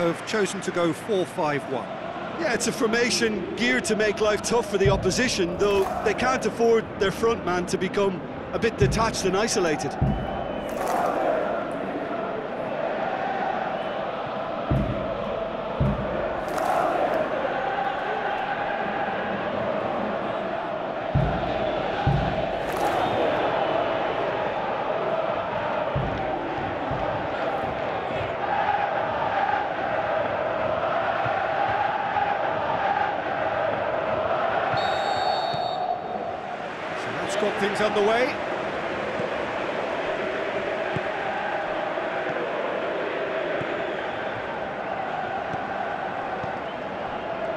have chosen to go 4-5-1. Yeah, it's a formation geared to make life tough for the opposition, though they can't afford their front man to become a bit detached and isolated. That's got things underway.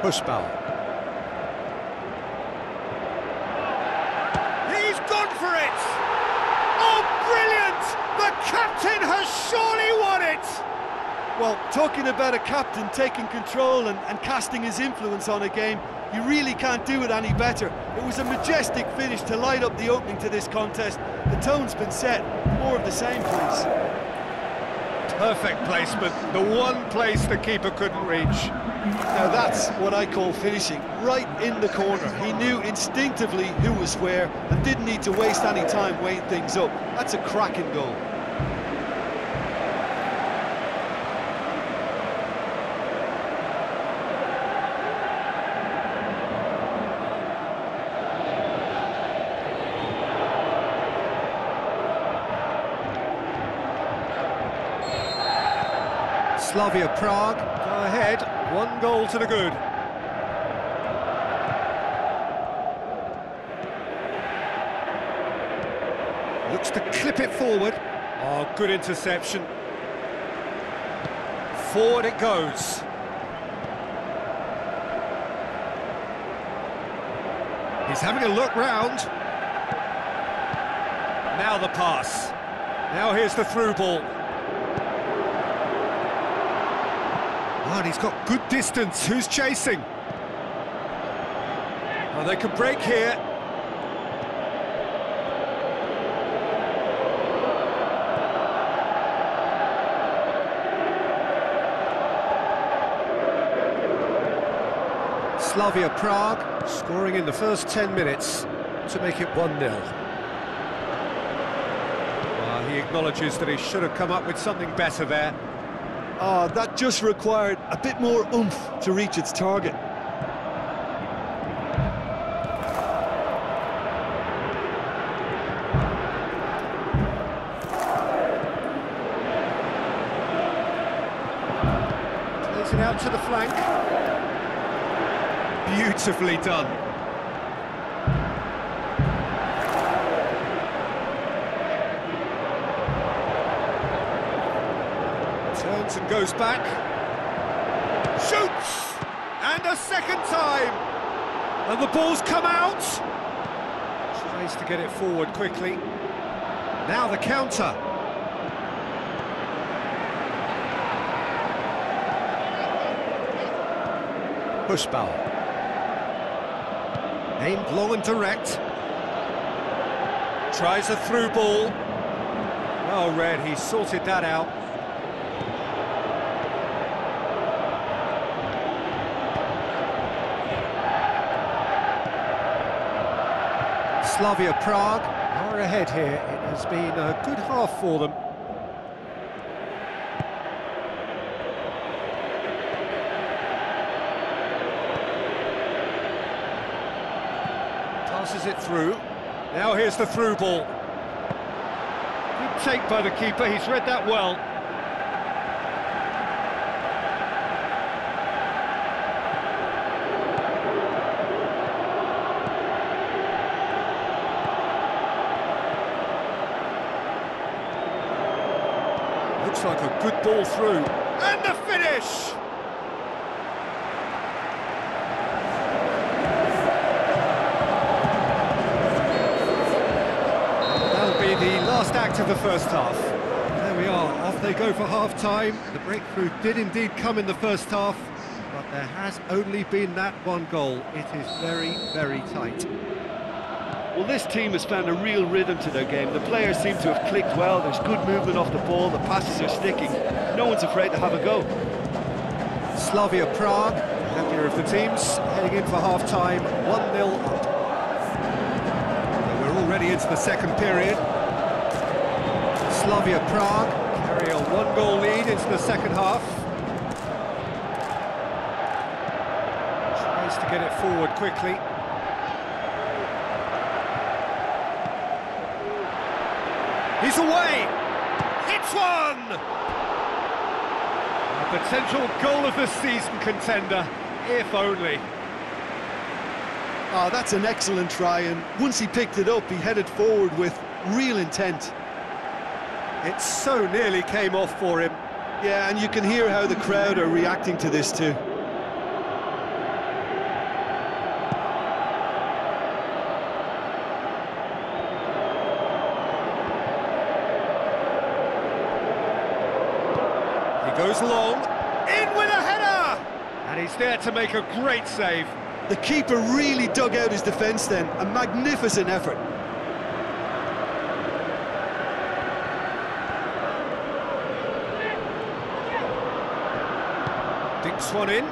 Hušbauer. He's gone for it! Oh, brilliant! The captain has surely won it! Well, talking about a captain taking control and, and casting his influence on a game, you really can't do it any better. It was a majestic finish to light up the opening to this contest. The tone's been set. More of the same, please. Perfect placement, the one place the keeper couldn't reach. Now that's what I call finishing, right in the corner. He knew instinctively who was where and didn't need to waste any time weighing things up. That's a cracking goal. Slavia Prague go ahead, one goal to the good. Looks to clip it forward. Oh, good interception. Forward it goes. He's having a look round. Now the pass. Now here's the through ball. Oh, and he's got good distance. Who's chasing? Oh, they can break here. Slavia Prague scoring in the first 10 minutes to make it 1-0. Ah, he acknowledges that he should have come up with something better there. Oh, that just required a bit more oomph to reach its target. Plays it out to the flank. Beautifully done. And goes back. Shoots! And a second time! And the ball's come out! Tries to get it forward quickly. Now the counter. Hušbauer. Aimed long and direct. Tries a through ball. Well read, he sorted that out. Slavia Prague are ahead here. It has been a good half for them. Passes it through. Now here's the through ball. Good take by the keeper, he's read that well. Looks like a good ball through. And the finish! That'll be the last act of the first half. There we are, off they go for half-time. The breakthrough did indeed come in the first half, but there has only been that one goal. It is very, very tight. Well, this team has found a real rhythm to their game. The players seem to have clicked well. There's good movement off the ball. The passes are sticking. No one's afraid to have a go. Slavia Prague, happier of the teams, heading in for half-time, 1-0 up. we're already into the second period. Slavia Prague carry a one-goal lead into the second half. Tries to get it forward quickly. He's away! Hits one! A potential goal of the season contender, if only. Oh, that's an excellent try, and once he picked it up, he headed forward with real intent. It so nearly came off for him. Yeah, and you can hear how the crowd are reacting to this too. Long, in with a header! And he's there to make a great save. The keeper really dug out his defence then, a magnificent effort. Dinks one in.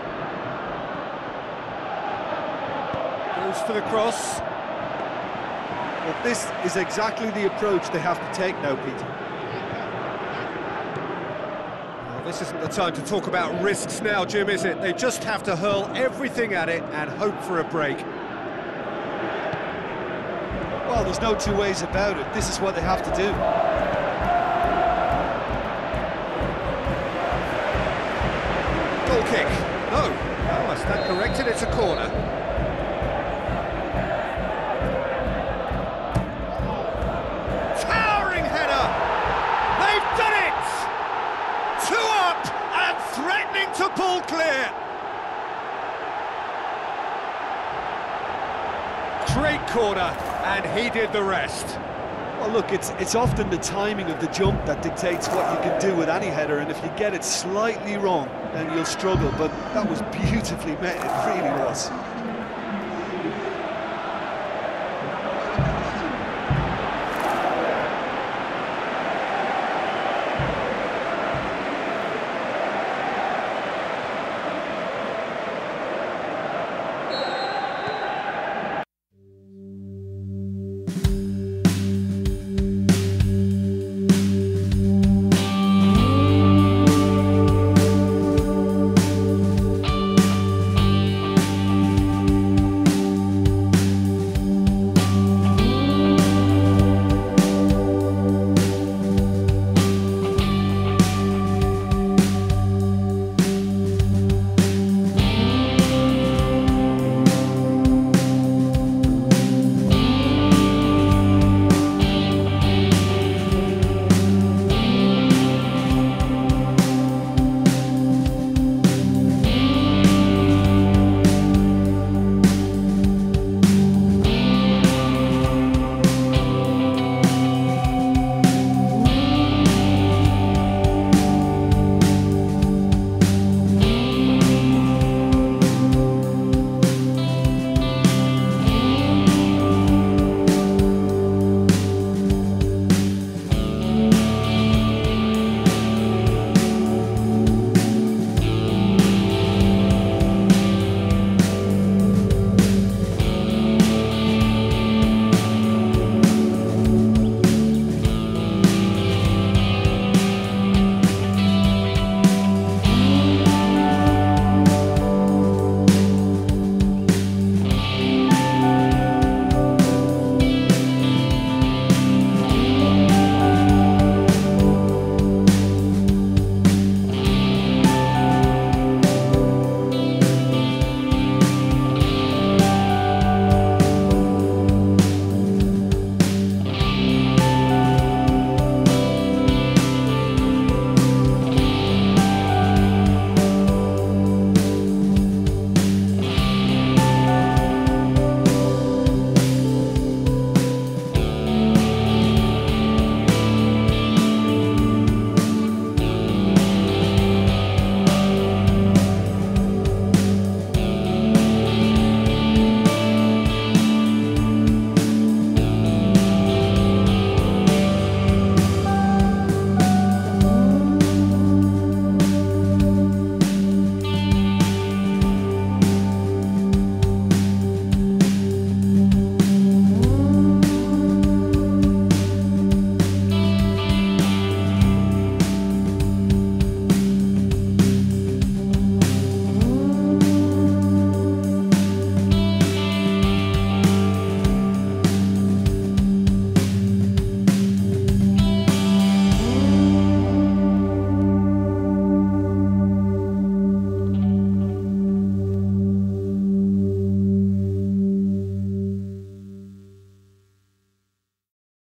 Goes for the cross. Well, this is exactly the approach they have to take now, Peter. This isn't the time to talk about risks now, Jim, is it? They just have to hurl everything at it and hope for a break. Well, there's no two ways about it. This is what they have to do. Goal kick. No. Oh, I stand corrected. It's a corner. To pull clear. Great corner, and he did the rest. Well, look, it's it's often the timing of the jump that dictates what you can do with any header, and if you get it slightly wrong, then you'll struggle, but that was beautifully met, it really was.